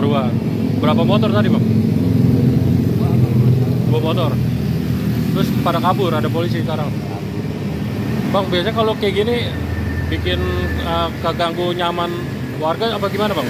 Saruah. Berapa motor tadi, Bang? Dua motor. Terus pada kabur, ada polisi sekarang. Bang, biasanya kalau kayak gini bikin uh, keganggu nyaman warga apa gimana, Bang?